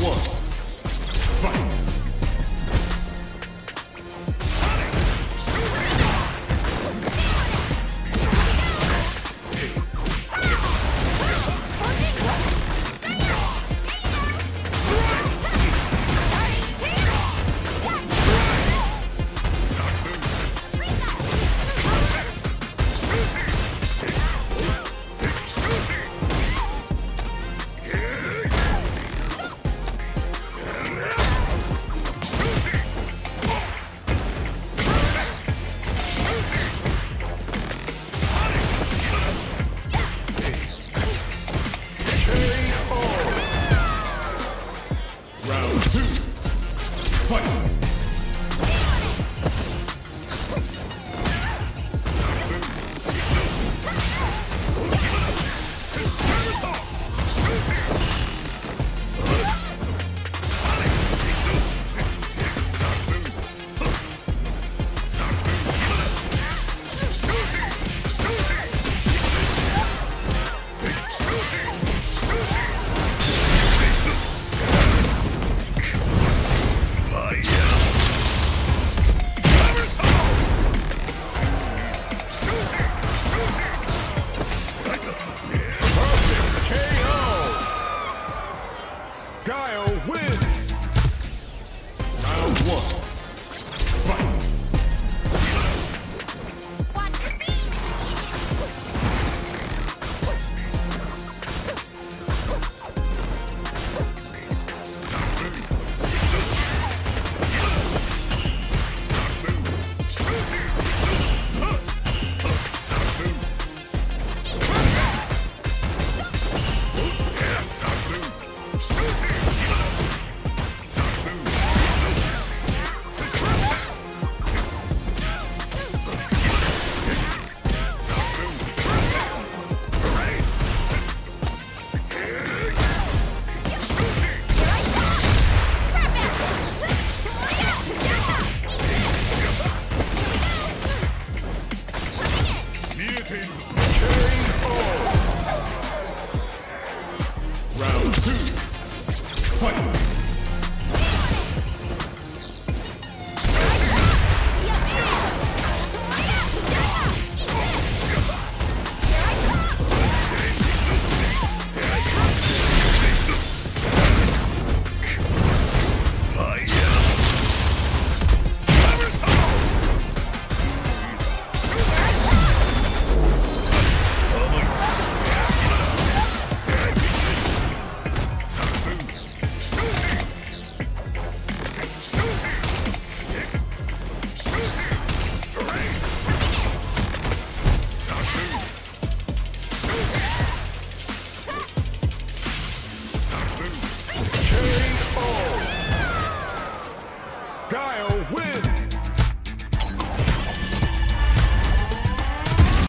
見えてい Guile wins.